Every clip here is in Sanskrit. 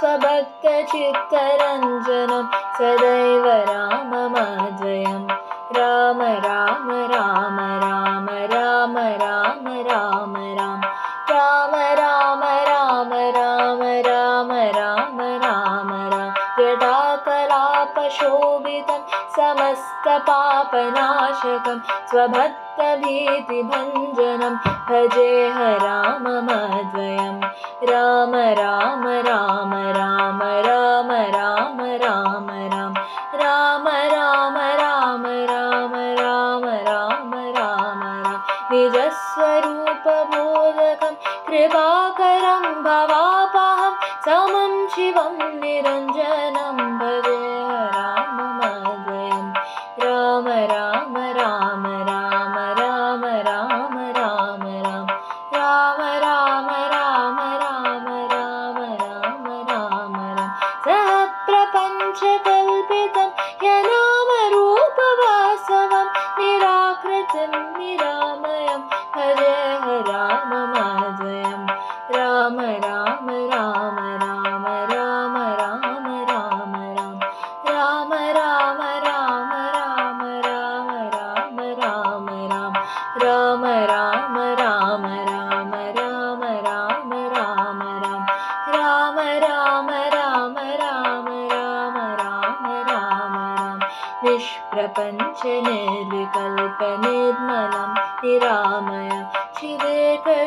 स्वभक्तचित्तरञ्जनं सदैव राममाद्वयं राम राम राम राम राम राम राम राम राम राम राम राम राम राम राम राम जटाकलापशोभितं समस्तपापनाशकं स्वभक्तभीतिभञ्जनं भजेह राममद्वयं राम राम राम राम राम राम राम राम राम राम राम राम राम राम राम राम निजस्वरूपबोधकं कृपाकरं भवापहं समं शिवं निरञ्जनं भजे निराकृतिं निरामयं हरे राममाद्वयं राम राम राम राम राम राम राम राम राम राम राम राम राम राम राम राम राम राम राम निष्प्रपञ्चनिर्विकल्पनिर्मलं निरामयं चिदेकरूपसन्ततं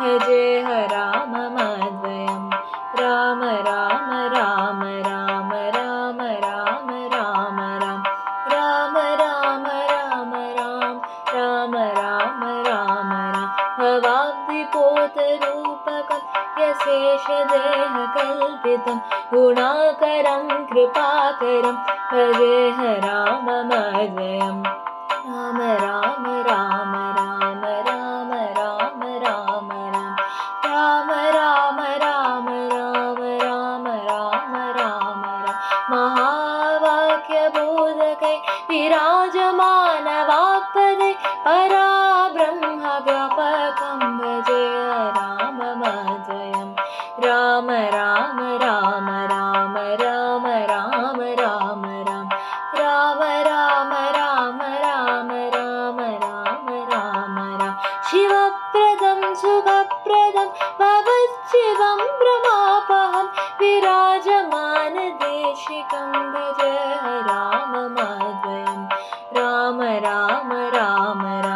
भजेह राममद्वयं राम राम राम राम राम राम राम राम राम राम राम राम राम राम राम भवाब्धिपोतरूपकं शान्तं गुणाकरं कृपाकरं भजे राम जयं राम राम राम राम राम राम राम राम राम राम राम राम राम राम राम शिवप्रदं सुखप्रदं भवशिवं प्रमापहं विराजमानदेशिकं भज राम माध्व राम राम राम राम